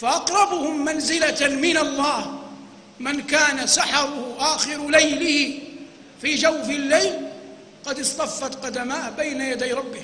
فأقربهم منزلة من الله. من كان سحره آخر ليله في جوف الليل قد اصطفت قدماه بين يدي ربه.